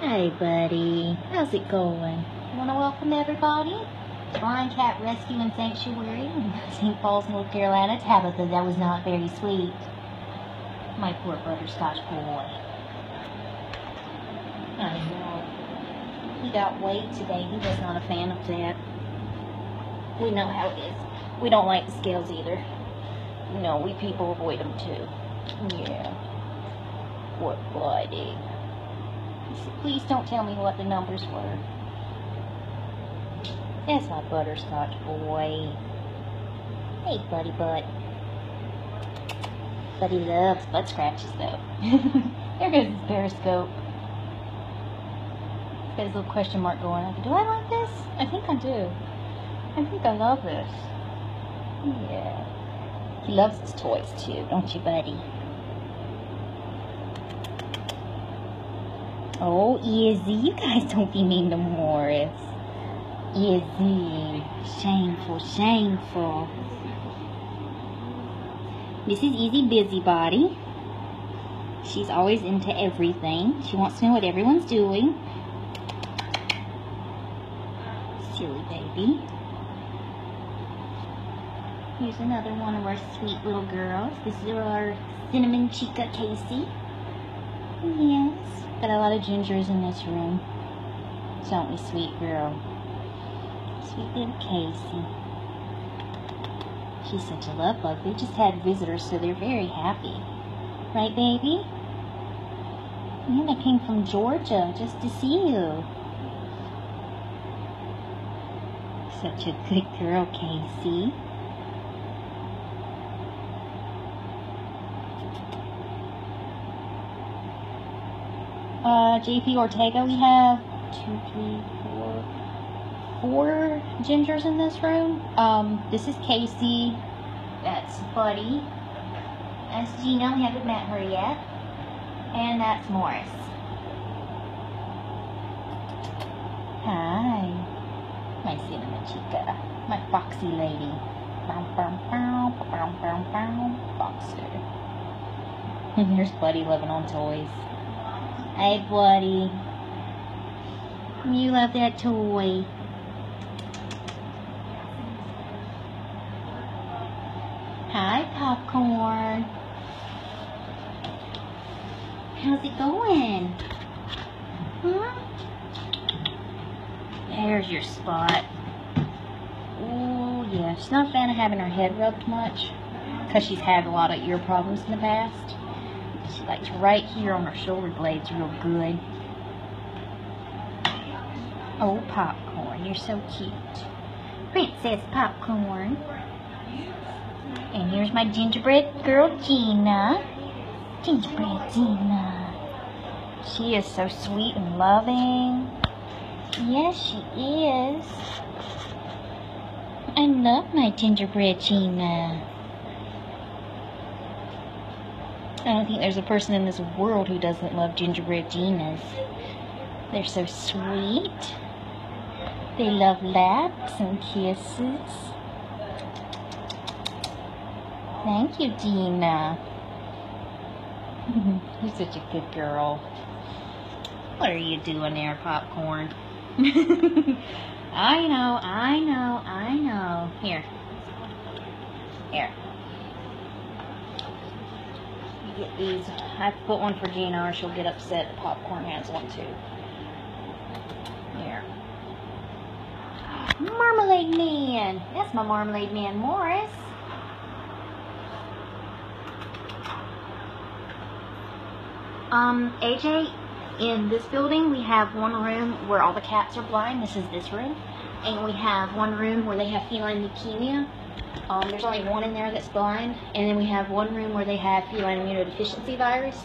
Hey, buddy. How's it going? Want to welcome everybody? Blind Cat Rescue and Sanctuary in St. Paul's, North Carolina. Tabitha, that was not very sweet. My poor brother butterscotch boy. I know. He got weight today. He was not a fan of that. We know how it is. We don't like the scales either. No, we people avoid them too. Yeah. What buddy? Please don't tell me what the numbers were. That's my butterscotch boy. Hey, buddy butt. Buddy loves butt scratches, though. there goes his periscope. Got his little question mark going. Do I like this? I think I do. I think I love this. Yeah. He loves his toys, too, don't you, buddy? Oh, Izzy, you guys don't be mean to Morris. Izzy, shameful, shameful. This is Izzy Busybody. She's always into everything. She wants to know what everyone's doing. Silly baby. Here's another one of our sweet little girls. This is our Cinnamon Chica Casey. Yes. Got a lot of gingers in this room. Don't we, sweet girl? Sweet little Casey. She's such a love bug. They just had visitors, so they're very happy. Right, baby? Yeah, they came from Georgia just to see you. Such a good girl, Casey. uh, JP Ortega, we have two, three, four, four gingers in this room. Um, this is Casey. That's Buddy. That's Gina. We haven't met her yet. And that's Morris. Hi. My cinnamon chica. My foxy lady. Foxer. There's Buddy living on toys. Hey, buddy. You love that toy. Hi, Popcorn. How's it going? Huh? There's your spot. Oh, yeah. She's not a fan of having her head rubbed much because she's had a lot of ear problems in the past. She likes right here on her shoulder blades real good. Oh, Popcorn, you're so cute. Princess Popcorn. And here's my gingerbread girl, Gina. Gingerbread Gina. She is so sweet and loving. Yes, she is. I love my gingerbread Gina. I don't think there's a person in this world who doesn't love gingerbread Ginas. They're so sweet. They love laps and kisses. Thank you, Gina. You're such a good girl. What are you doing there, Popcorn? I know, I know, I know. Here. Here. You get these. I put one for Gina or she'll get upset. Popcorn has one too. Here. Marmalade Man. That's my Marmalade Man, Morris. Um, AJ, in this building we have one room where all the cats are blind. This is this room. And we have one room where they have feline leukemia. Um, there's only one in there that's blind. And then we have one room where they have feline immunodeficiency virus.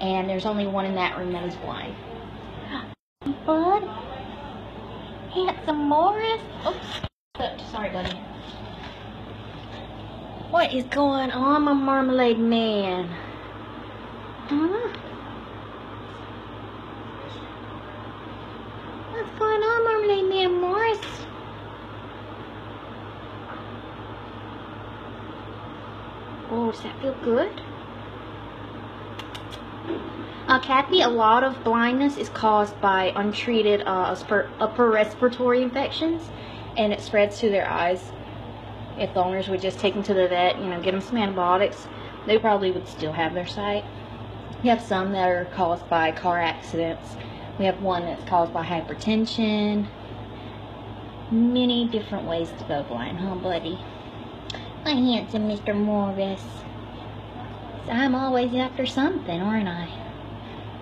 And there's only one in that room that is blind. Bud? Handsome Morris? Oops. Sorry, buddy. What is going on, my marmalade man? Huh? What's going on, Marmalade Man Morris? Oh, does that feel good? Uh, Kathy, a lot of blindness is caused by untreated uh, upper respiratory infections, and it spreads to their eyes. If the owners would just take them to the vet, you know, get them some antibiotics, they probably would still have their sight. We have some that are caused by car accidents. We have one that's caused by hypertension. Many different ways to go blind, huh, buddy? My handsome Mr. Morris. I'm always after something, aren't I?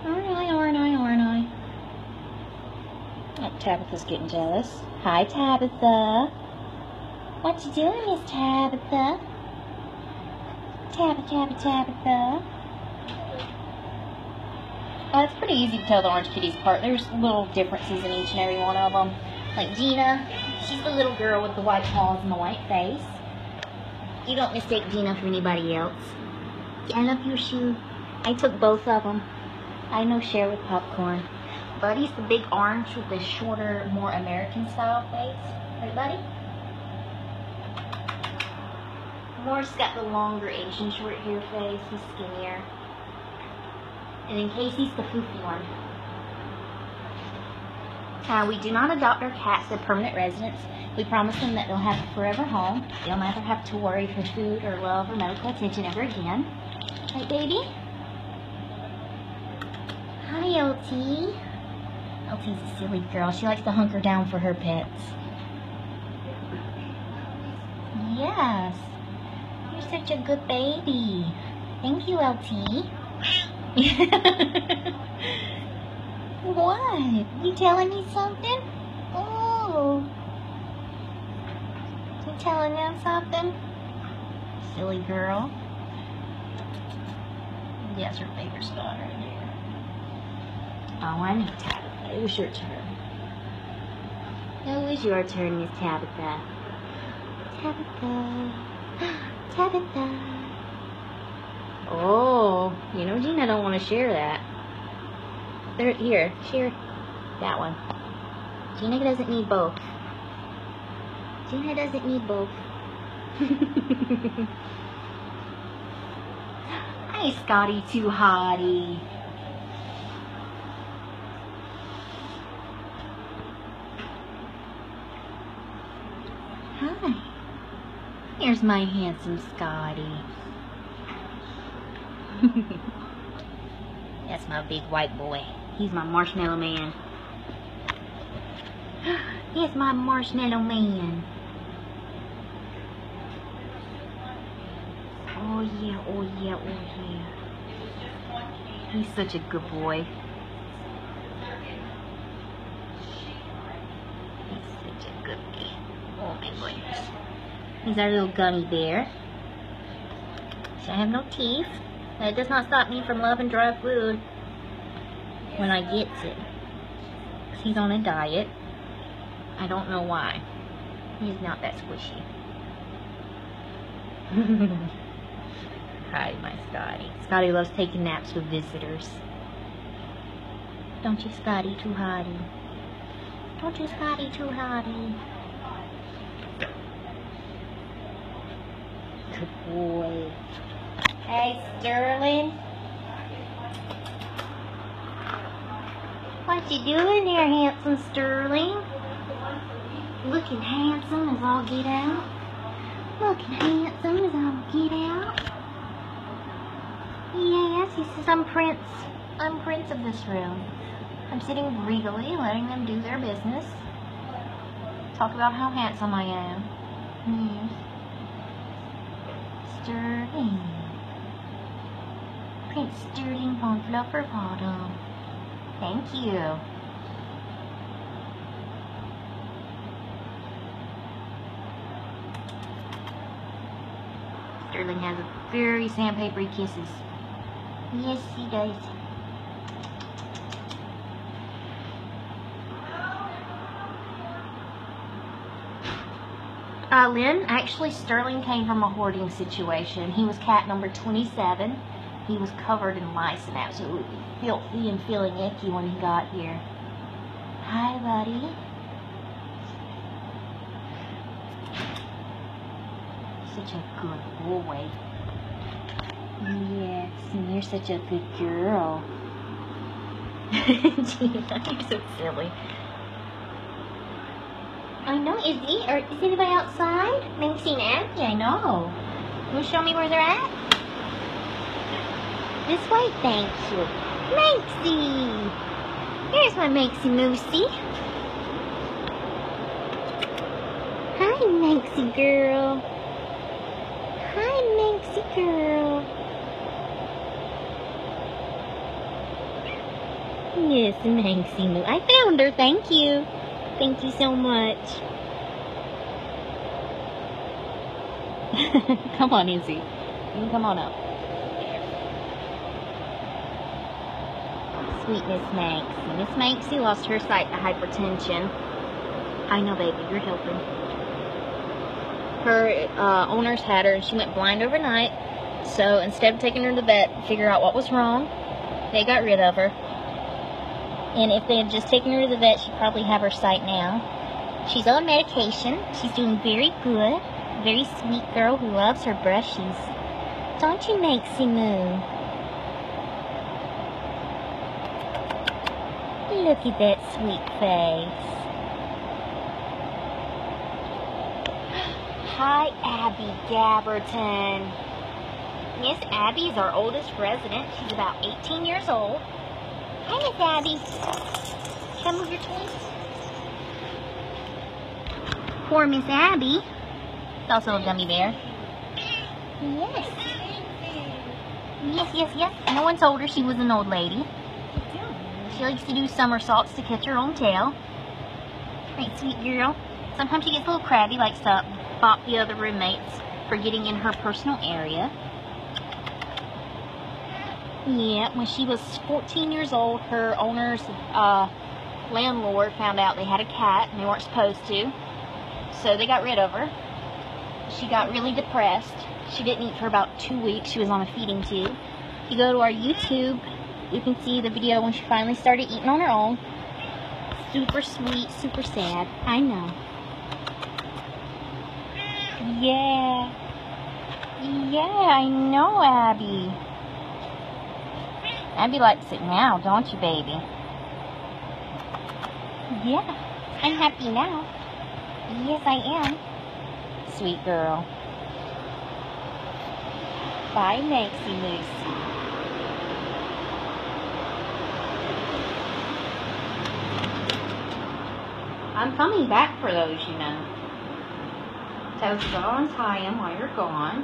Aren't I, aren't I, aren't I? Oh, Tabitha's getting jealous. Hi, Tabitha. What you doing, Miss Tabitha? Tabitha, Tabitha, Tabitha. Uh, it's pretty easy to tell the orange kitties apart. There's little differences in each and every one of them. Like Gina, she's the little girl with the white paws and the white face. You don't mistake Gina for anybody else. I love your shoe. I took both of them. I know share with popcorn. Buddy's the big orange with the shorter, more American style face. Right, Buddy? Morris got the longer Asian short hair face. He's skinnier. And then Casey's the foofy one. Uh, we do not adopt our cats as permanent residents. We promise them that they'll have a forever home. They'll never have to worry for food or love or medical attention ever again. Right, baby? Hi, LT. LT's a silly girl. She likes to hunker down for her pets. Yes. You're such a good baby. Thank you, LT. what? You telling me something? Oh. You telling them something? Silly girl. Yes, her favorite spot right here. Oh, I need Tabitha. It was your turn. It was your turn, Miss Tabitha. Tabitha. Tabitha. Oh, you know Gina don't want to share that. There, here, share that one. Gina doesn't need both. Gina doesn't need both. Hi, Scotty too hottie. Hi. Here's my handsome Scotty. That's my big white boy. He's my marshmallow man. He's my marshmallow man. Oh yeah, oh yeah, oh yeah. He's such a good boy. He's such a good boy. Oh my goodness. He's our little gummy bear. So I have no teeth. That does not stop me from loving dry food when I get it. He's on a diet. I don't know why. He's not that squishy. Hi, my Scotty. Scotty loves taking naps with visitors. Don't you, Scotty, too hotty? Don't you, Scotty, too hotty? Good boy. Hey, Sterling. What you doing there, handsome Sterling? Looking handsome as all get out. Looking handsome as all get out. Yes, he says I'm Prince. I'm Prince of this room. I'm sitting regally, letting them do their business. Talk about how handsome I am. Yes. Sterling. Prince Sterling von Flufferbottom. Thank you. Sterling has very sandpapery kisses. Yes. Uh, Lynn, actually Sterling came from a hoarding situation. He was cat number 27. He was covered in lice and absolutely filthy and feeling icky when he got here. Hi, buddy. Such a good boy. Yes, and you're such a good girl. Gina, you're so silly. I know, is he, or is anybody outside? Maxie and Abby, I know. Will you show me where they're at? This way, thank you. Maxie! Here's my Maxie Moosey. Hi, Maxie girl. Hi, Maxie girl. Yes, Maxie Moo. I found her, thank you. Thank you so much. come on, Izzy. You can come on up. Sweet Miss Maxie. Miss Maxie lost her sight to hypertension. I know, baby. You're helping. Her uh, owners had her, and she went blind overnight. So instead of taking her to the vet to figure out what was wrong, they got rid of her. And if they had just taken her to the vet, she'd probably have her sight now. She's on medication. She's doing very good. Very sweet girl who loves her brushes. Don't you, Maxie Moo? Look at that sweet face. Hi, Abby Gabberton. Miss Abby is our oldest resident. She's about 18 years old. Hi, Miss Abby. Can I move your toys? Poor Miss Abby. It's also a gummy bear. Yes. Yes, yes, yes. No one told her she was an old lady. She likes to do somersaults to catch her own tail. Right, sweet girl. Sometimes she gets a little crabby, likes to bop the other roommates for getting in her personal area. Yeah, when she was 14 years old, her owner's uh, landlord found out they had a cat and they weren't supposed to. So they got rid of her. She got really depressed. She didn't eat for about two weeks. She was on a feeding tube. If you go to our YouTube, you can see the video when she finally started eating on her own. Super sweet, super sad. I know. Yeah. Yeah, I know, Abby. Abby likes it now, don't you, baby? Yeah, I'm happy now. Yes, I am. Sweet girl. Bye, Maxie Moosey. I'm coming back for those, you know. So go on tie them while you're gone.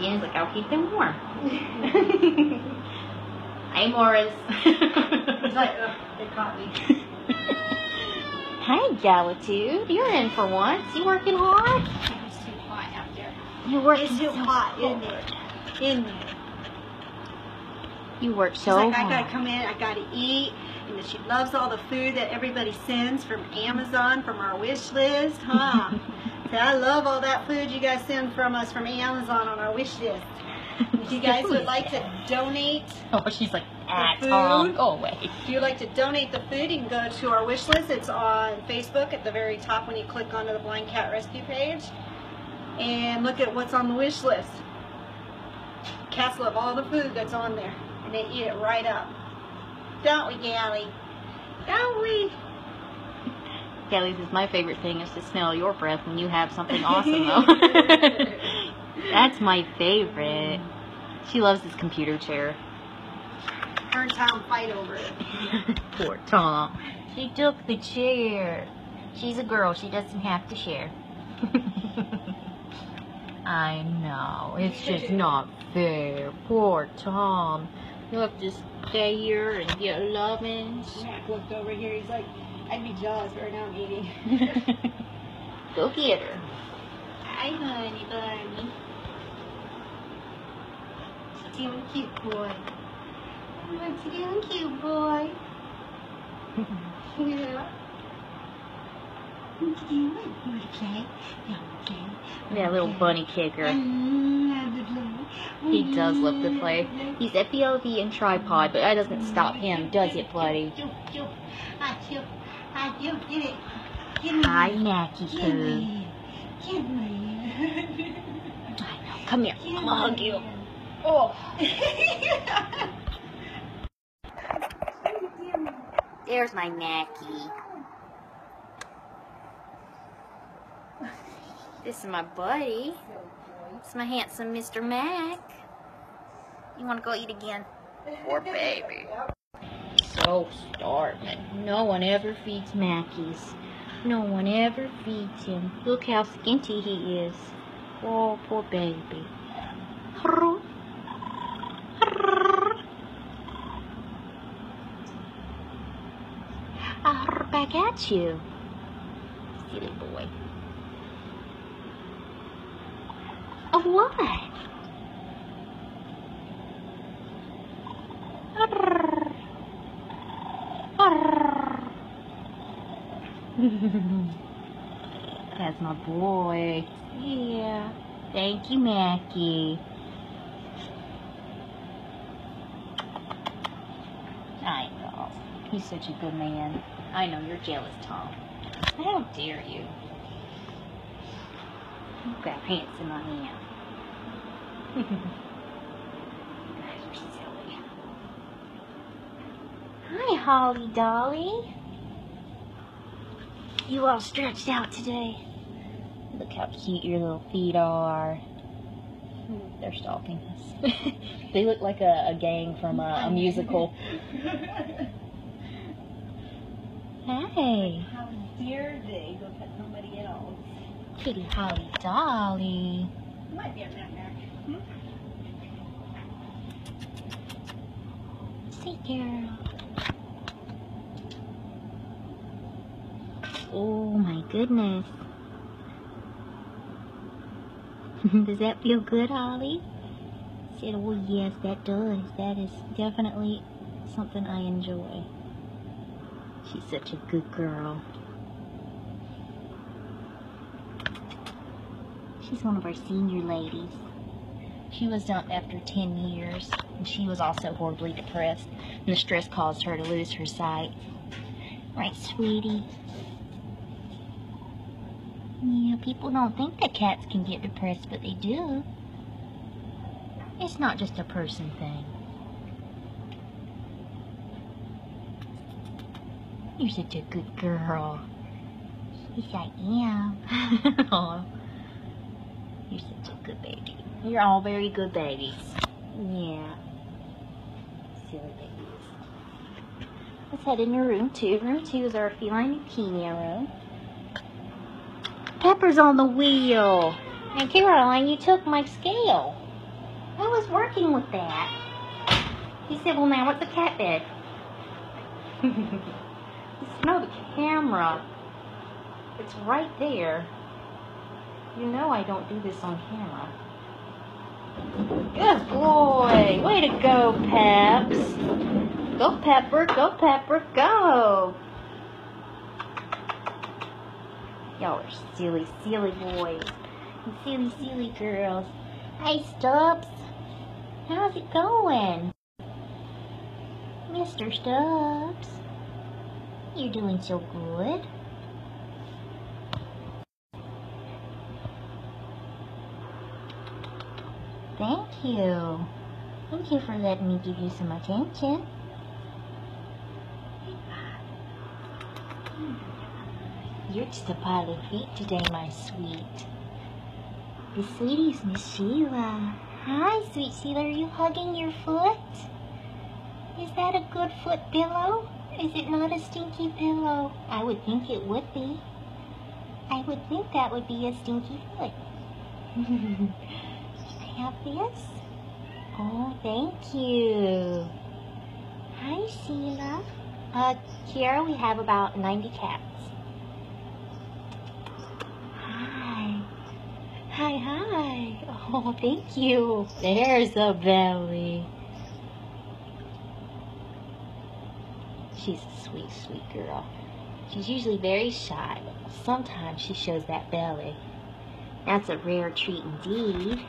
Jen's like, I'll keep them warm. Hi, Morris. It's like, ugh, they caught me. Hi, Gallitude. You're in for once. You working hard? It's too hot out there. You work It's too so hot in hard. there. In there. You work so She's like, I gotta come in, I gotta eat. And that she loves all the food that everybody sends from Amazon, from our wish list, huh? Say, I love all that food you guys send from us from Amazon on our wish list. If you guys would like to donate, Oh, she's like, ah, food? Tom, go away. if you'd like to donate the food, you can go to our wish list. It's on Facebook at the very top when you click onto the Blind Cat Rescue page. And look at what's on the wish list. Cats love all the food that's on there, and they eat it right up. Don't we, Gally? Don't we? Kelly's is my favorite thing is to smell your breath when you have something awesome, though. That's my favorite. She loves this computer chair. Her and Tom fight over it. Poor Tom. She took the chair. She's a girl. She doesn't have to share. I know. It's just not fair. Poor Tom. You have to stay here and get loving. Mac looked over here. He's like, I'd be jealous right now I'm eating. Go get her. Hi, honey bunny. What you doing, cute boy? You doing, cute boy? Yeah. What you doing? You want? You want to little bunny kicker. He does love to play. He's FELV and tripod, but that doesn't stop him, does it, buddy? Hi, Mackie Give Poo. Me. Give. Come here. Give I'm gonna hug you. Oh. There's my Mackie. This is my buddy. It's my handsome Mr. Mac. You want to go eat again? Poor baby. So starving. No one ever feeds Mackies. No one ever feeds him. Look how skinty he is. Oh, poor baby. Ah, back at you. Silly boy. Of what? That's my boy. Yeah. Thank you, Mackie. I know. He's such a good man. I know you're jealous, Tom. How dare you? Look how handsome I am. Guys are silly. Hi, Holly Dolly. You all stretched out today. Look how cute your little feet are. They're stalking us. they look like a, a gang from a, a musical. Hey, How dare they go pet somebody else? kitty Holly Dolly. Might be a knack-knack. Say, girl. Oh my goodness. does that feel good, Holly? Said, oh yes, that does. That is definitely something I enjoy. She's such a good girl. She's one of our senior ladies. She was dumped after 10 years, and she was also horribly depressed, and the stress caused her to lose her sight. Right, sweetie? Yeah, people don't think that cats can get depressed, but they do. It's not just a person thing. You're such a good girl. Yes, I am. You're such a good baby. You're all very good babies. Yeah. Silly babies. Let's head into room two. Room two is our feline leukemia room. Pepper's on the wheel. And Caroline, you took my scale. I was working with that. He said, well, now it's a cat bed. you smell the camera. It's right there. You know I don't do this on camera. Good boy. Way to go, Peps. Go, Pepper. Go, Pepper. Go. Y'all are silly, silly boys. And silly, silly girls. Hi, Stubbs. How's it going? Mr. Stubbs. You're doing so good. Thank you. Thank you for letting me give you some attention. You're just a pile of feet today, my sweet. The sweetie's Miss Sheila. Hi, sweet Sheila. Are you hugging your foot? Is that a good foot pillow? Is it not a stinky pillow? I would think it would be. I would think that would be a stinky foot. I have this? Oh, thank you. Hi, Sheila. Uh, here we have about 90 cats. Hi. Hi, hi. Oh, thank you. There's a belly. She's a sweet, sweet girl. She's usually very shy, but sometimes she shows that belly. That's a rare treat indeed.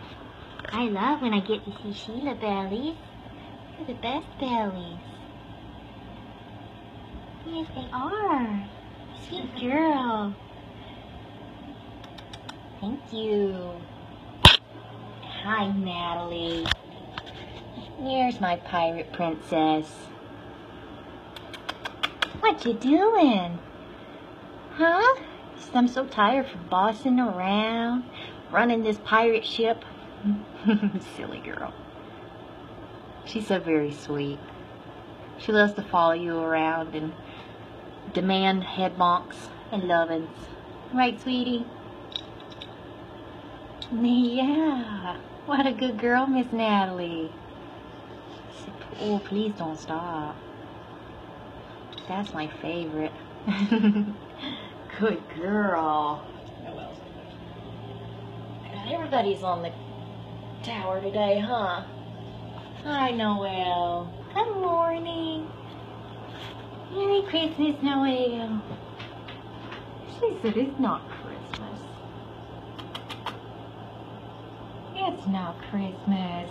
I love when I get to see Sheila bellies. They're the best bellies. Yes, they are. Sweet girl. Thank you. Hi, Natalie. Here's my pirate princess. What you doing? Huh? I'm so tired from bossing around, running this pirate ship. Silly girl. She's so very sweet. She loves to follow you around and demand head bonks and lovin's. Right, sweetie? Yeah. What a good girl, Miss Natalie. Oh, please don't stop. That's my favorite. good girl. Everybody's on the tower today, huh? Hi, Noel. Good morning. Merry Christmas, Noel. She said it's not Christmas. It's not Christmas.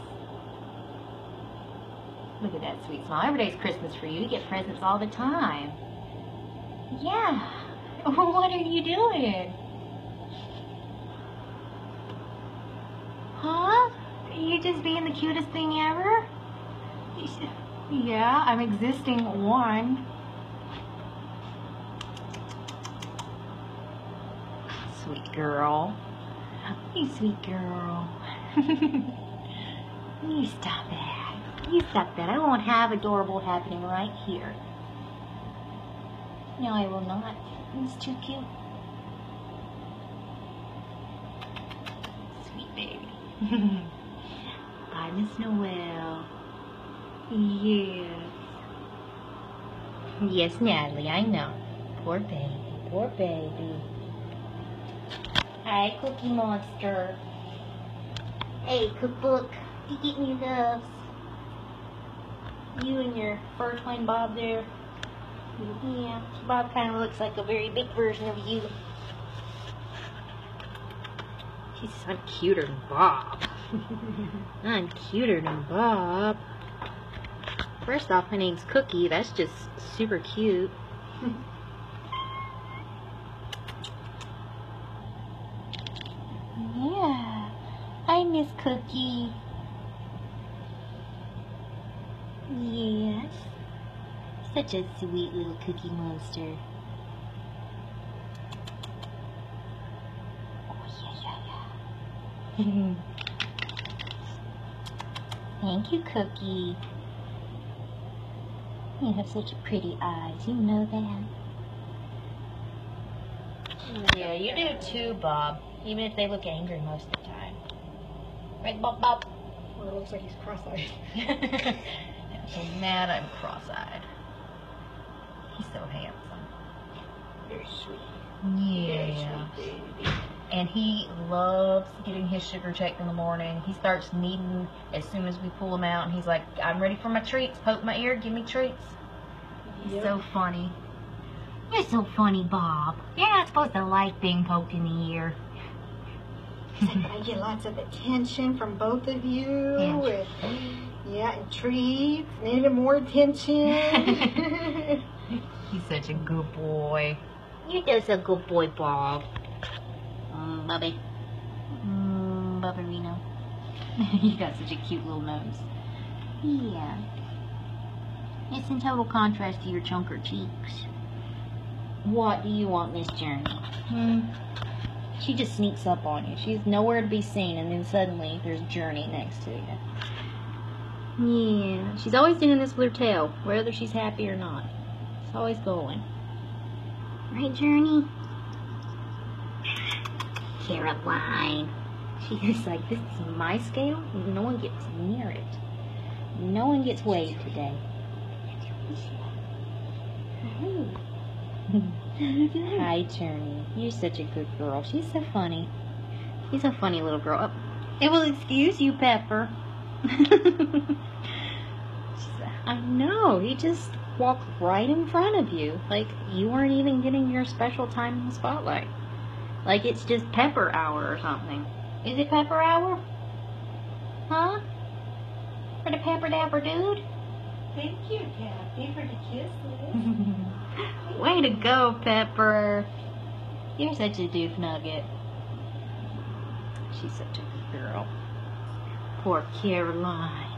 Look at that sweet smile. Every day's Christmas for you. You get presents all the time. Yeah. What are you doing? Huh? You just being the cutest thing ever? Yeah, I'm existing one. Sweet girl. You sweet girl. you stop that. You stop that. I won't have adorable happening right here. No, I will not. He's too cute. Sweet baby. Bye, Miss Noel. Yes. Yes, Natalie, I know. Poor baby. Poor baby. Hi, Cookie Monster. Hey, Cookbook. You get me loves. You and your fur twin Bob there. Yeah, Bob kind of looks like a very big version of you. She's I'm cuter than Bob. I'm cuter than Bob. First off, my name's Cookie. That's just super cute. yeah. Hi, Miss Cookie. Yes. Such a sweet little cookie monster. Oh, yeah, yeah, yeah. Thank you, Cookie. You have such pretty eyes. You know that? Yeah, you do too, Bob. Even if they look angry most of the time. Right, Bob? Bob? Well, it looks like he's cross-eyed. He's so mad I'm cross-eyed. He's so handsome. Very sweet. Yeah. And he loves getting his sugar checked in the morning. He starts kneading as soon as we pull him out. And he's like, I'm ready for my treats. Poke my ear, give me treats. He's Yep. so funny. You're so funny, Bob. You're not supposed to like being poked in the ear. I get lots of attention from both of you. Yeah. And, yeah, and treats. Needed more attention. He's such a good boy. You're just a good boy, Bob. Mm, Bubby. Mm, Bubberino. you got such a cute little nose. Yeah. It's in total contrast to your chunker cheeks. What do you want, Miss Journey? Hmm. She just sneaks up on you. She's nowhere to be seen, and then suddenly there's Journey next to you. Yeah, she's always doing this with her tail, whether she's happy or not. It's always going. Right, Journey? Caroline. She's like, this is my scale. No one gets near it. No one gets weighed today. Hi, Journey. You're such a good girl. She's so funny. She's a funny little girl. Oh, it will excuse you, Pepper. I know. He just walked right in front of you. Like you weren't even getting your special time in the spotlight. Like it's just pepper hour or something. Is it pepper hour? Huh? For the pepper dapper dude? Thank you, Kathy, for the kisses. Way to go, Pepper. You're such a doof nugget. She's such a good girl. Poor Caroline.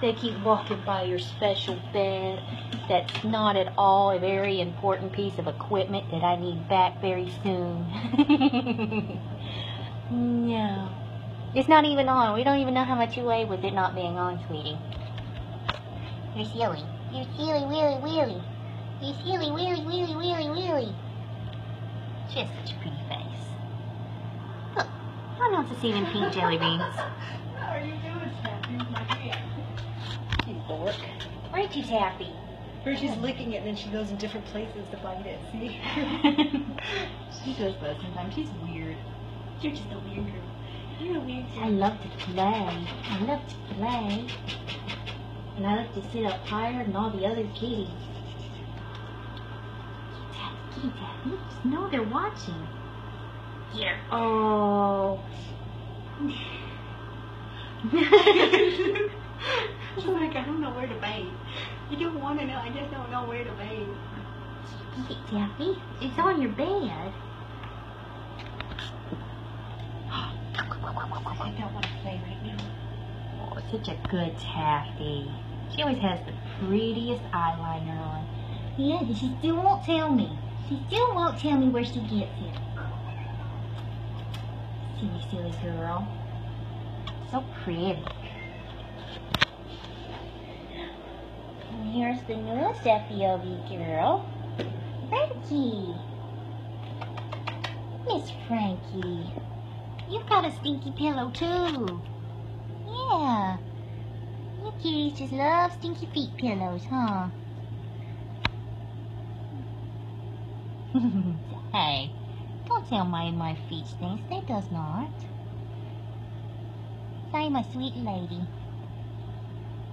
They keep walking by your special bed. That's not at all a very important piece of equipment that I need back very soon. no. It's not even on. We don't even know how much you weigh with it not being on, sweetie. You're silly. You're silly, willy, willy. You're silly, willy, willy, willy, willy. She has such a pretty face. Look, I'm not deceiving pink jelly beans. What are you doing, Taffy? My hand. You dork. Aren't you taffy? First she's licking it, and then she goes in different places to find it. See? she does that sometimes. She's weird. You're just a weird girl. You're a weird girl. I love to play. I love to play. And I like to sit up higher than all the other kitties. Kitty tap, kitty tap. You know they're watching. Here. Oh. She's like, I don't know where to bathe. You don't want to know. I just don't know where to bathe. Taffy, it's on your bed. I don't want to play right now. Such a good Taffy. Eh? She always has the prettiest eyeliner on. Yeah, she still won't tell me. She still won't tell me where she gets it. See Silly, silly girl. So pretty. And here's the newest FELV girl, Frankie. Miss Frankie. You've got a stinky pillow too. Yeah. You kitties just love stinky feet pillows, huh? hey, don't tell my my feet stinks. They does not. Say, my sweet lady.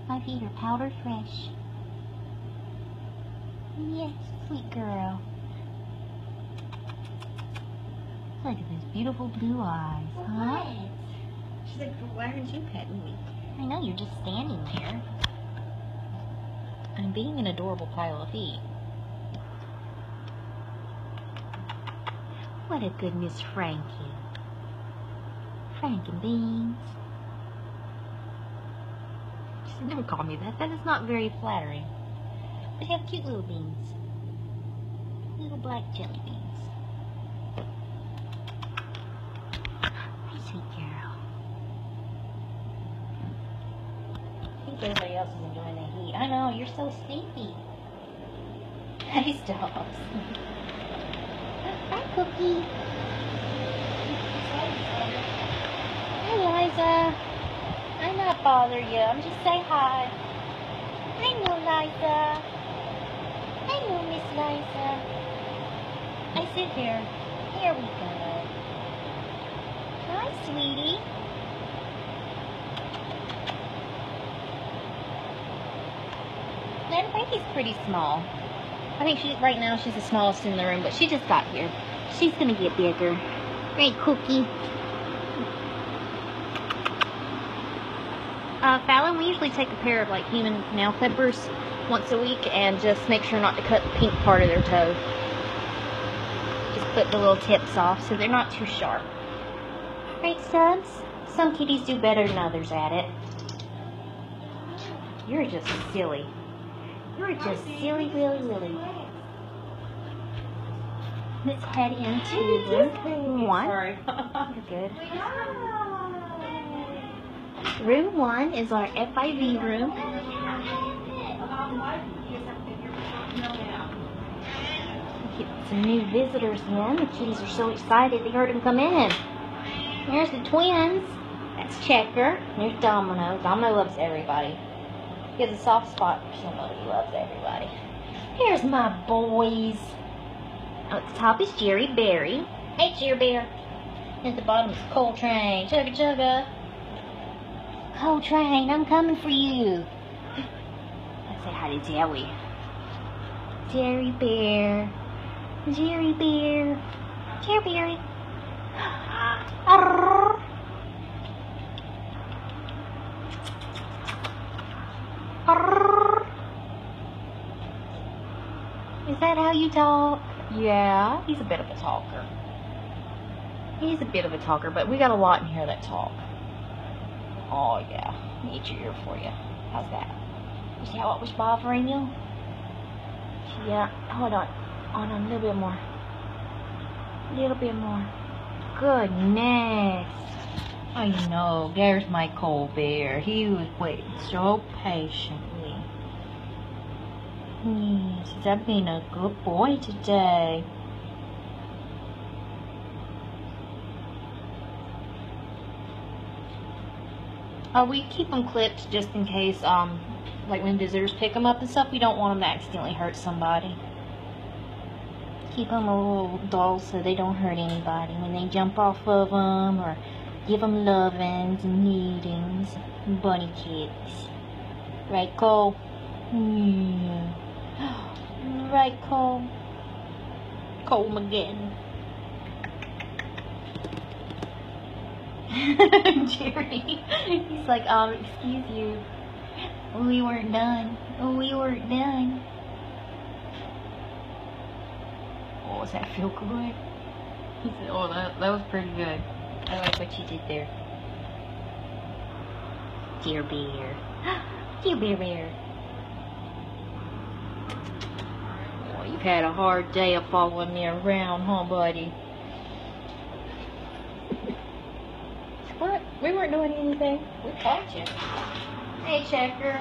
My feet are powder fresh. Yes, sweet girl. Look at those beautiful blue eyes, huh? She's like, why aren't you petting me? I know you're just standing there. I'm being an adorable pile of feet. What a good Miss Frankie. Frank and Beans. She's never called me that. That is not very flattering. They have cute little beans. Little black jelly beans. Hey, sweet girl. I think everybody else is enjoying the heat. I know, you're so sleepy. Nice dogs. Hi, Cookie. Hi, Liza. I'm not bothering you. I'm just saying hi. Hi, little Liza. Little Miss Liza. I sit here. Here we go. Hi, sweetie. Then he's pretty small. I think she right now she's the smallest in the room, but she just got here. She's gonna get bigger. Right, Cookie. Uh, Fallon, we usually take a pair of like human nail clippers once a week and just make sure not to cut the pink part of their toe. Just clip the little tips off so they're not too sharp. Right, Stubbs? Some kitties do better than others at it. You're just silly. You're just silly, Willy Willy. Let's head into room one. Sorry. You're good. Room one is our FIV room. Get some new visitors in. The kitties are so excited they heard them come in. Here's the twins. That's Checker. There's Domino. Domino loves everybody. He has a soft spot for somebody. He loves everybody. Here's my boys. At the top is Jerry Berry. Hey, Jerry Bear. At the bottom is Coltrane. Chugga chugga. Coltrane, I'm coming for you. Let's say hi to Joey. Jerry Bear. Jerry Bear. Jerry Bear. that how you talk? Yeah, he's a bit of a talker. He's a bit of a talker, but we got a lot in here that talk. Oh yeah, eat your ear for you. How's that? You see how what was bothering you? Yeah. Hold on. Hold on. A little bit more. A little bit more. Goodness. I know. There's my cold bear. He was waiting so patiently. Yes, I've been a good boy today. Uh, we keep them clipped just in case, um, like when visitors pick them up and stuff, we don't want them to accidentally hurt somebody. Keep them a little dull so they don't hurt anybody when they jump off of them or give them lovings and kneadings, bunny kicks. Right, Cole? Yeah. Right, Cole? Cole again. Jerry. He's like, um, excuse you. We weren't done. We weren't done. Oh, does that feel good? He said, oh, that, that was pretty good. I like what you did there. Dear bear. Dear bear bear. You've had a hard day of following me around, huh, buddy? What? We weren't doing anything. We caught you. Hey, Checker.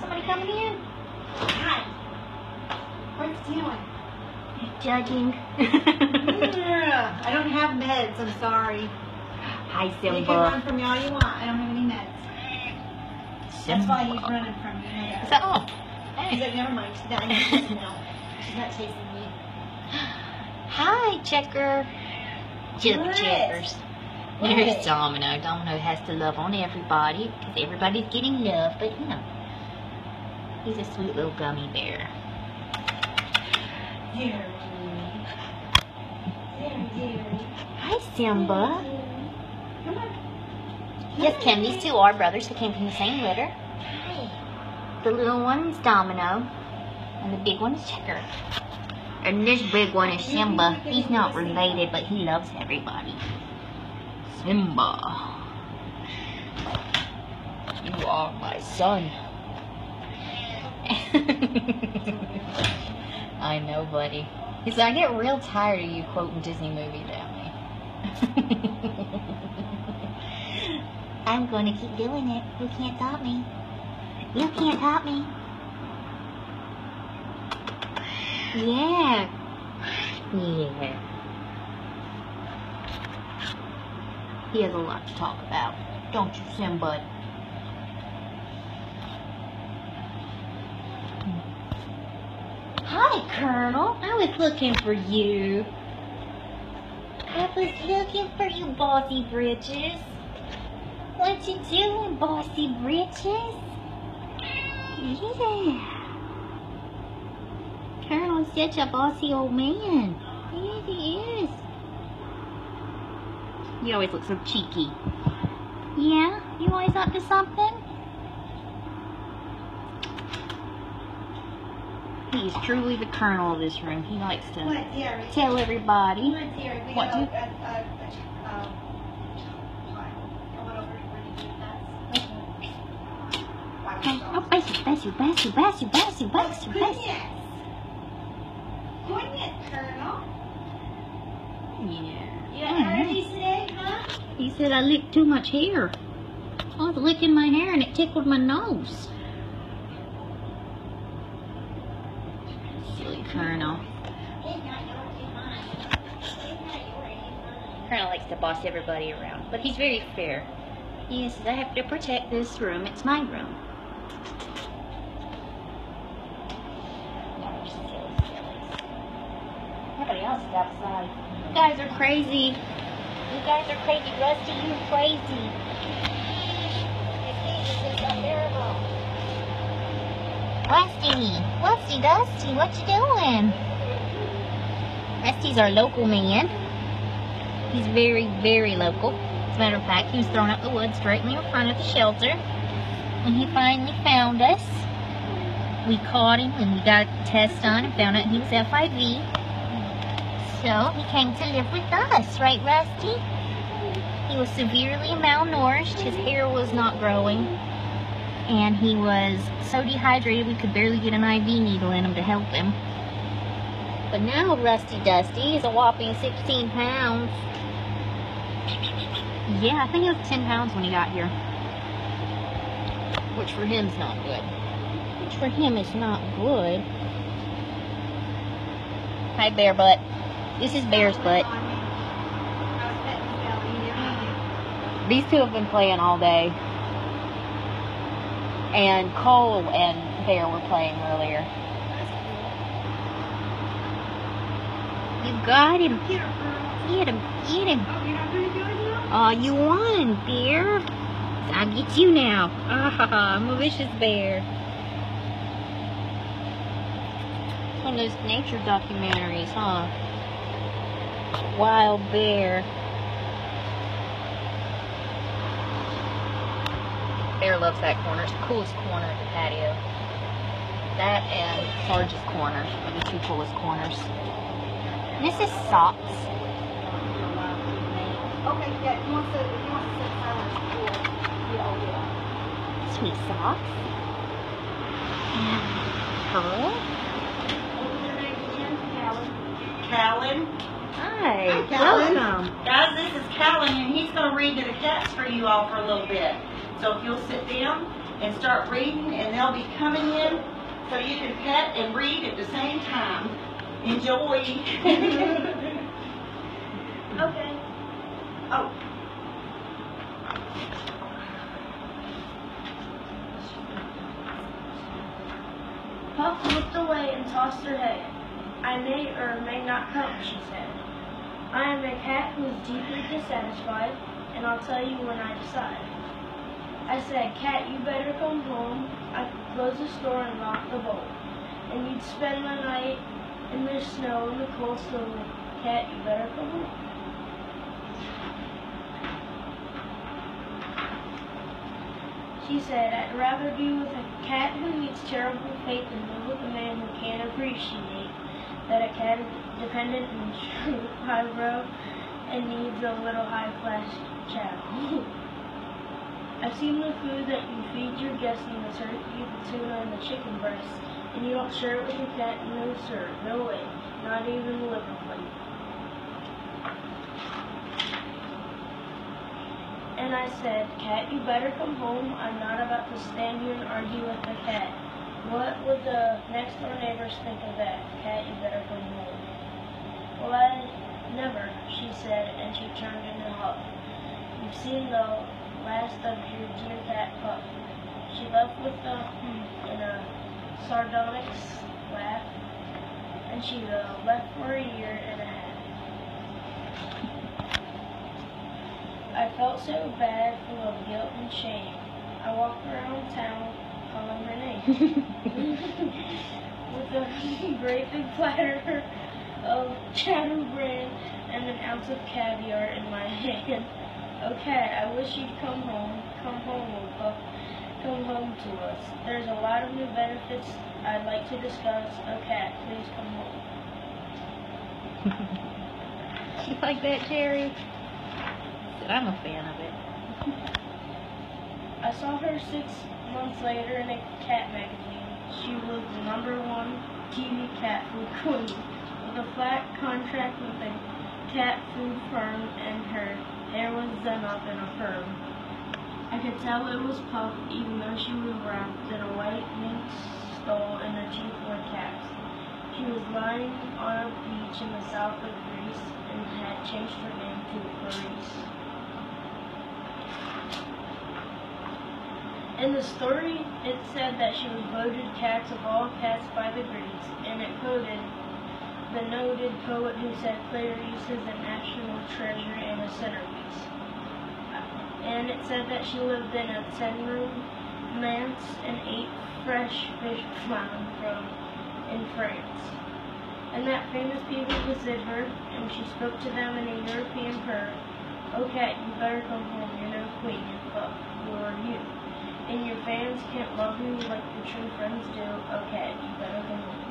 Somebody coming in? Hi. What's doing? Judging. Yeah, I don't have meds. I'm sorry. Hi, You can run from me all you want. I don't have any meds. That's why he's running from me. You know Is that. that, oh, He's hey. like, never mind. She's not, no, she's not chasing me. Hi, Checker. What? Checkers. What? There's Domino. Domino has to love on everybody because everybody's getting love, but you know, he's a sweet little gummy bear. Jerry. Hi, Simba. Come on. Yes, Kim, these two are brothers who came from the same litter. Hi. The little one's Domino, and the big one is Checker. And this big one is Simba. He's not related, but he loves everybody. Simba. You are my son. I know, buddy. He's like, I get real tired of you quoting Disney movies at me. I'm going to keep doing it. You can't stop me. You can't stop me. Yeah. Yeah. He has a lot to talk about. Don't you, Simba? Hi, Colonel. I was looking for you. I was looking for you, Bossy Bridges. What you doing, Bossy Bridges? Yeah. Colonel's such a bossy old man. Yes, he is. You always look so cheeky. Yeah? You always up to something? He's truly the colonel of this room. He likes to What, tell everybody. Come on, Jerry. We What, um, you do Oh, bless you, bless you, bless you, bless you, bless you, bless you, bless you. Goodness, Colonel. Yeah. You heard mm-hmm. he said, huh? He said I licked too much hair. I was licking my hair and it tickled my nose. Silly Colonel. It's not yours, it's mine. It's not yours, it's mine. Colonel likes to boss everybody around, but he's very fair. He says, I have to protect this room. It's my room. Else outside. You guys are crazy. You guys are crazy. Rusty, you're crazy. This is just unbearable. Rusty, Rusty, Dusty, what you doing? Rusty's our local man. He's very, very local. As a matter of fact, he was thrown out the woods directly in front of the shelter. When he finally found us, we caught him and we got a test on and found out he was FIV. So he came to live with us, right, Rusty? He was severely malnourished. His hair was not growing. and he was so dehydrated we could barely get an IV needle in him to help him. But now Rusty Dusty is a whopping 16 pounds. Yeah, I think it was 10 pounds when he got here. Which for him's not good. Which for him is not good. Hi, Bear Butt. This is Bear's Butt. These two have been playing all day. And Cole and Bear were playing earlier. You got him. Get him. Get him. Oh, you won, Bear. I'll get you now. Ah, vicious bear. One of those nature documentaries, huh? Wild bear. Bear loves that corner. It's the coolest corner of the patio. That and Sarge's corner are the two coolest corners. And this is socks. Okay, yeah, he wants to, he wants to sit silent. Yeah, oh, yeah. Sweet socks. And Pearl. What's your name again? Callan. Callan. Hi. Hi, Callan. Welcome. Guys, this is Callan, and he's going to read to the cats for you all for a little bit. So if you'll sit down and start reading, and they'll be coming in so you can pet and read at the same time. Enjoy. Okay. oh, Puff looked away and tossed her head. I may or may not come, she said. I am a cat who is deeply dissatisfied, and I'll tell you when I decide. I said, Cat, you better come home. I close the store and lock the bolt. And you'd spend the night in the snow in the cold snow. Cat, you better come home. She said, I'd rather be with a cat who needs terrible faith than with a man who can't appreciate that cat is dependent and highbrow and needs a little high-class chow. I've seen the food that you feed your guests in the turkey, the tuna, and the chicken breast, and you don't share it with your cat. No, sir, no way, not even the liver plate. And I said, Cat, you better come home. I'm not about to stand here and argue with the cat. What would the next door neighbors think of that? Cat, you better come home. Well, I never, she said, and she turned in a huff. You've seen the last of your dear cat pup. She left with a hmm a sardonic laugh, and she uh, left for a year and a half. I felt so bad, full of guilt and shame. I walked around town calling her name. With a great big platter of cheddar bread and an ounce of caviar in my hand. Okay, I wish you'd come home. Come home, old pup. Come home to us. There's a lot of new benefits I'd like to discuss. Okay, please come home. You like that, Jerry? Said I'm a fan of it. I saw her six months later in a cat magazine. She was the number one TV cat food queen with a flat contract with a cat food firm, and her hair was done up in a perm. I could tell it was Puff, even though she was wrapped in a white mink stole and her teeth were caps. She was lying on a beach in the south of Greece and had changed her name to Clarice. In the story, it said that she was voted cats of all cats by the Greeks, and it quoted the noted poet who said Clarice is a national treasure and a centerpiece. And it said that she lived in a ten-room manse and ate fresh fish from in France. And that famous people visited her, and she spoke to them in a European purr. Okay, you better come home. You're no queen, but who are you? And your fans can't love you like your true friends do. Okay, you better come home.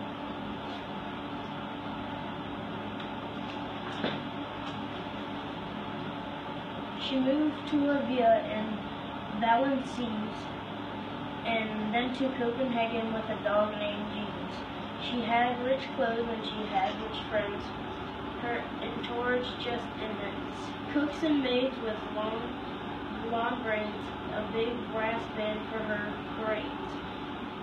She moved to a villa in Valenciennes and then to Copenhagen with a dog named Jesus. She had rich clothes and she had rich friends. Her entourage just immense. Cooks and maids with long braids, a big brass band for her braids.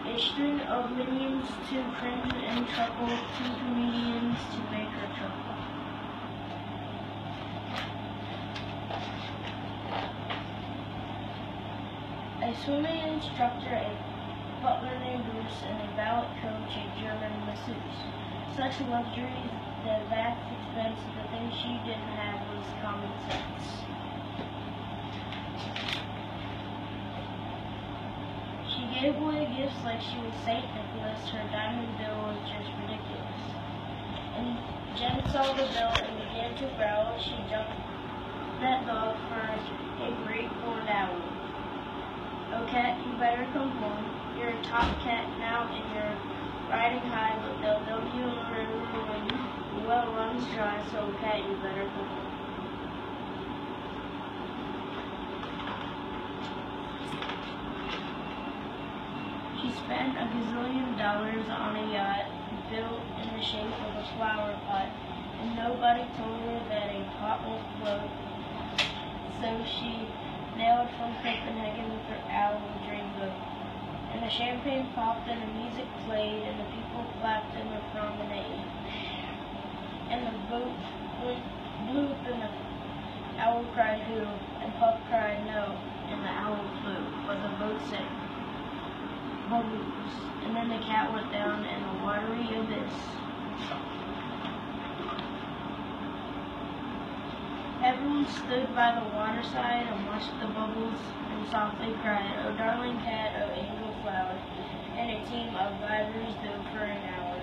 A string of minions to cringe and chuckle, two comedians to make her chuckle. A swimming instructor, a butler named Bruce, and a ballet coach, a German masseuse. Such luxuries, the vast expense, the thing she didn't have was common sense. She gave away gifts like she was Saint Nicholas. Her diamond bill was just ridiculous. And Jen saw the bill and began to growl. She jumped that dog for a great horned owl. Oh cat, you better come home. You're a top cat now and you're riding high, but they'll dump you in the river when the well runs dry, so cat, you better come home. She spent a gazillion dollars on a yacht built in the shape of a flower pot, and nobody told her that a pot won't float. So she sailed from Copenhagen with her owl dreamboat. And the champagne popped and the music played and the people clapped in the promenade. And the boat went bloop and the owl cried who, and Puff cried no, and the owl flew, but the boat sank and then the cat went down in a watery abyss. Everyone stood by the waterside and watched the bubbles and softly cried, Oh darling cat, oh angel flower, and a team of divers dove for an hour.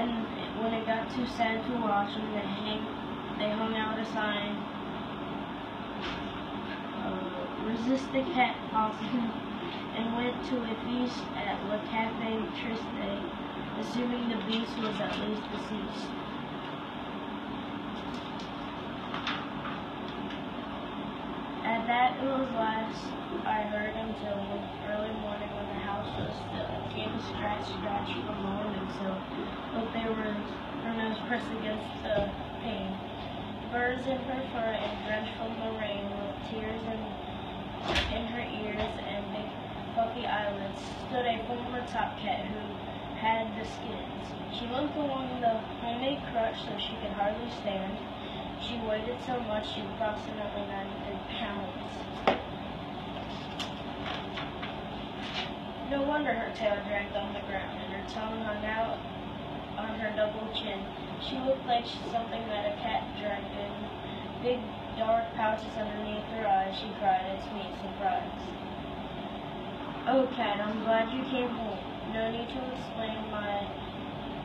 And when it got too sad to watch them, they, hang, they hung out a sign, uh, resist the cat possum and went to a feast at Le Cafe Triste, assuming the beast was at least deceased. At that it was last I heard until early morning when the house was still. It came scratch scratch from the windowsill, but there were her nose pressed against the pane. Birds in her fur and drenched from the rain with tears in, in her ears big eyelids stood a former top cat who had the skins. She limped along the homemade crutch so she could hardly stand. She weighed so much she approximately 93 pounds. No wonder her tail dragged on the ground and her tongue hung out on her double chin. She looked like something that a cat dragged in. Big dark pouches underneath her eyes. She cried, It's me, surprise. Oh, cat, I'm glad you came home. No need to explain my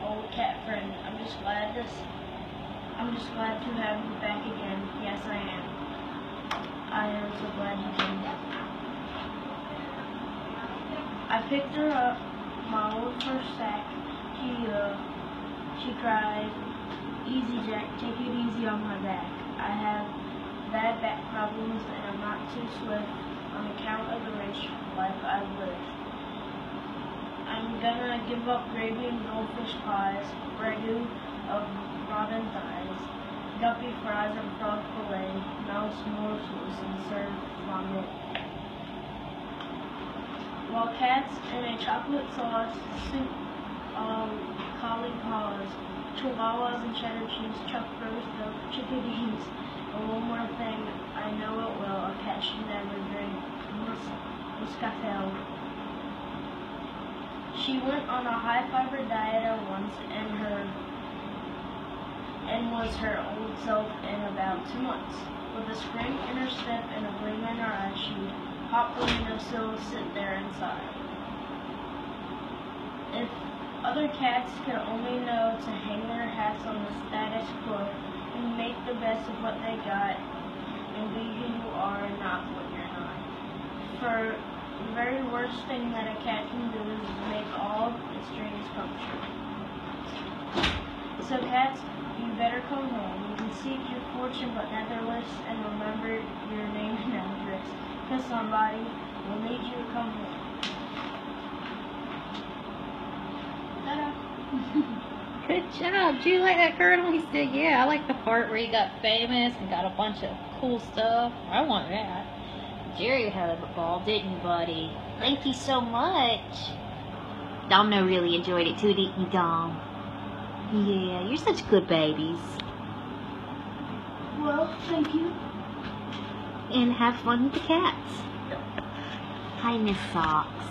old cat friend. I'm just glad this. I'm just glad to have you back again. Yes, I am. I am so glad you came back. I picked her up, my old first sack. She, uh, she cried, Easy, Jack, take it easy on my back. I have bad back problems and I'm not too swift on account of the rich life I've lived. I'm gonna give up gravy and goldfish pies, ragu of rotten thighs, guppy fries and frog fillet, mouse morsels and served vomit. While cats in a chocolate sauce soup um, of collie paws, chihuahuas and cheddar cheese, chuck roast of chickadees, and one more thing, I know it well, a cat should never drink muscatel. She went on a high fiber diet at once and her and was her old self in about two months. With a spring in her step and a gleam in her eye, she hop the windowsill, sit there inside. If other cats could only know to hang their hats on the status quo and make the best of what they got and be who you are and not what. For the very worst thing that a cat can do is make all its dreams come true. So cats, you better come home. You can seek your fortune but netherless and remember your name and address. Kiss somebody We'll need you to come home. Good job. Do you like that, Colonel? He said, yeah, I like the part where he got famous and got a bunch of cool stuff. I want that. Jerry had a ball, didn't you, buddy? Thank you so much. Domino really enjoyed it too, didn't you, Dom? Yeah, you're such good babies. Well, thank you. And have fun with the cats. Hi, Miss Socks.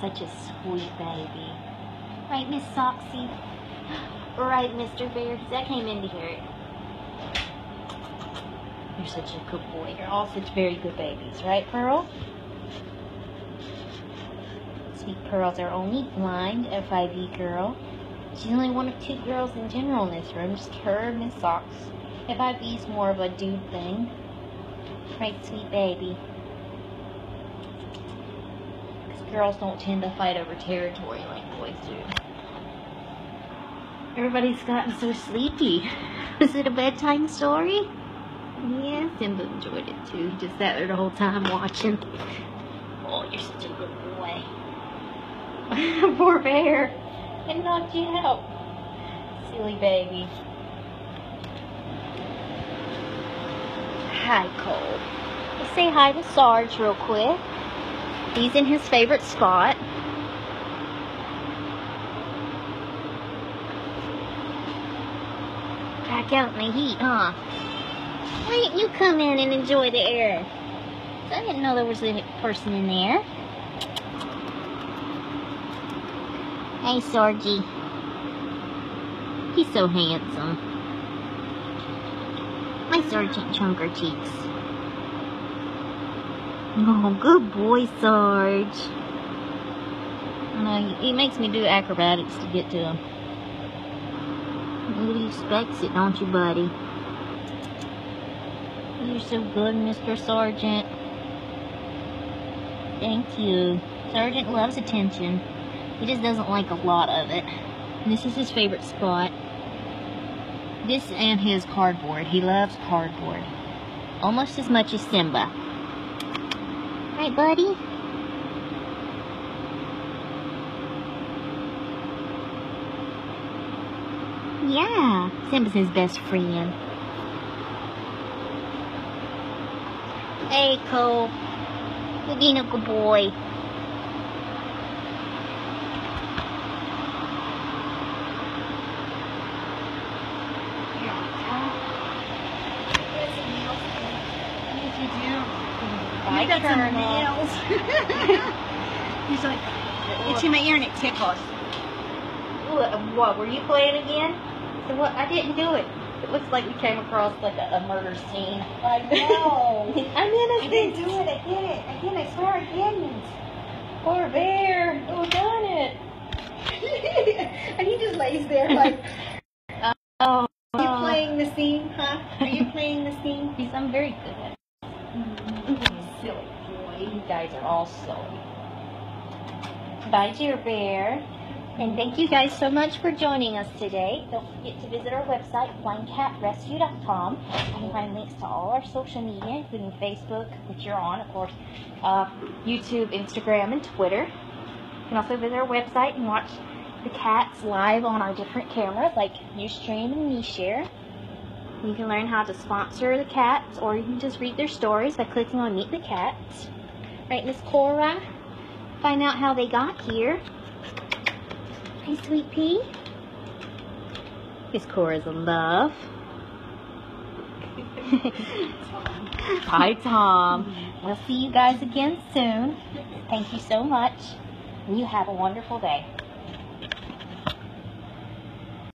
Such a sweet baby. Right, Miss Soxy? Right, Mr. Bear? I came in to hear it. You're such a good boy. You're all such very good babies, right, Pearl? Sweet Pearl's our only blind FIV girl. She's only one of two girls in general in this room, just her and Miss Socks. FIV's more of a dude thing. Right, sweet baby. Because girls don't tend to fight over territory like boys do. Everybody's gotten so sleepy. Is it a bedtime story? Yeah, Simba enjoyed it too. He just sat there the whole time watching. Oh, you're such a good boy. Poor bear. It knocked you out. Silly baby. Hi, Cole. Let's say hi to Sarge real quick. He's in his favorite spot. Back out in the heat, huh? Why didn't you come in and enjoy the air? I didn't know there was a person in there. Hey, Sargy. He's so handsome. My Sergeant Chunker Cheeks. Oh, good boy, Sarge. No, he makes me do acrobatics to get to him. He expects it, don't you, buddy? You're so good, Mr. Sergeant. Thank you. Sergeant loves attention. He just doesn't like a lot of it. This is his favorite spot. This and his cardboard. He loves cardboard. Almost as much as Simba. Right, buddy? Yeah, Simba's his best friend. Hey, Cole. You're being a good boy. Yes, you do. Bye, you got some nails. He's like, itching my ear and it tickles. What, what, were you playing again? So what, I didn't do it. It looks like we came across like a, a murder scene. I know. I'm innocent. I didn't do it. I did it. I did. I swear I didn't. Poor bear. Who done it? and he just lays there like, Oh. are you uh. playing the scene, huh? Are you playing the scene? Please, I'm very good at it. Mm-hmm. Silly boy. You guys are all silly. Bye, dear bear. And thank you guys so much for joining us today. Don't forget to visit our website, blindcatrescue.com. You can find links to all our social media, including Facebook, which you're on, of course, uh, YouTube, Instagram, and Twitter. You can also visit our website and watch the cats live on our different cameras, like Ustream and MeShare. You can learn how to sponsor the cats, or you can just read their stories by clicking on Meet the Cats. Right, Miss Cora? Find out how they got here. Sweet Pea. Miss Cora's a love. Hi, Tom. Mm-hmm. We'll see you guys again soon. Thank you so much. And you have a wonderful day.